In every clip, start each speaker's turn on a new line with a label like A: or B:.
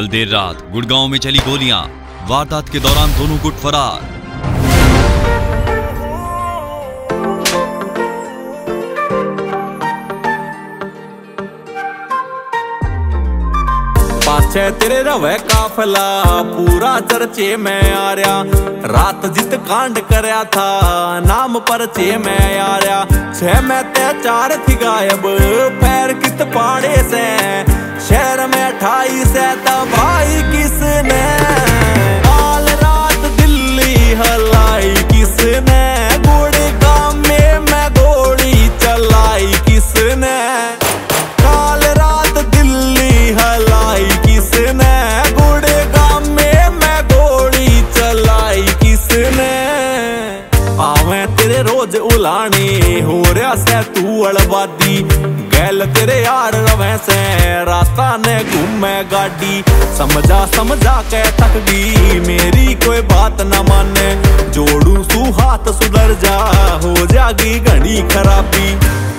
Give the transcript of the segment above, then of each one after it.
A: कल देर रात गुड़गांव में चली गोलियाँ। वारदात के दौरान दोनों गुट फरार।
B: पाछे तेरे रवे काफला, पूरा चर्चे में आ रहा रात जित कांड करया था, नाम परचे में आ रहा छह में ते चार थी गायब, पैर कित पाड़े से। शहर में अठाई से भाई किसने? आल रात दिल्ली हलाई किसने? गुड़गांव में मैं गोली चलाई किसने? काल रात दिल्ली हलाई किसने? गुड़गांव में मैं गोली चलाई किसने? आवे तेरे रोज उलाने, हो रहा से तू अड़बादी गैल तेरे यार रवे से। रास्ता ने घूमे गाड़ी। समझा समझा के थक गई मेरी कोई बात न माने। जोड़ू तू हाथ सुधर जा, हो जागी घनी खराबी।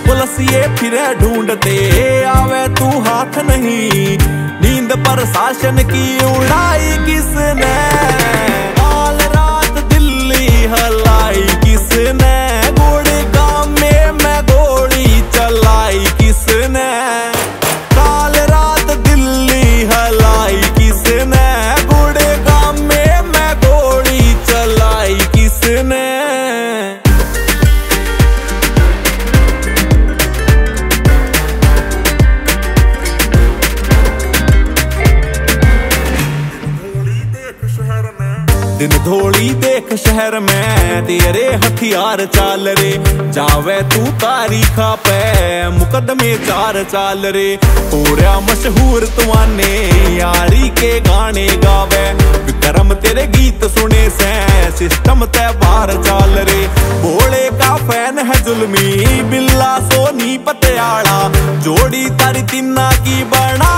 B: पुलिस ये फिर ढूंढते, आवे तू हाथ नहीं। नींद पर शासन की उड़ाई दिन धोली देख शहर में, तेरे हथियार चाल रे। जावे तू तारीखा पे मुकदमे चार चाल रे। पूरा मशहूर तुआने, यारी के गाने गावे। विक्रम तेरे गीत सुने से, सिस्टम ते बाहर चाल रे। भोले का फ़ैन है जुल्मी, बिल्ला सोनी पटियाला। जोड़ी तारी तिन्ना की बनाई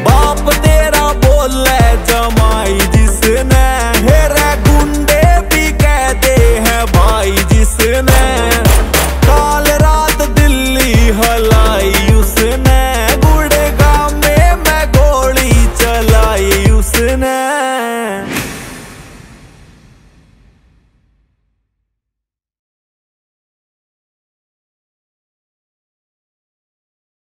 B: बाप तेरा बोले जमाई जिसने। हेरे गुंडे भी कहते हैं भाई जिसने। काल रात दिल्ली हलाई उसने। गुड़गांव में मैं गोली चलाई उसने।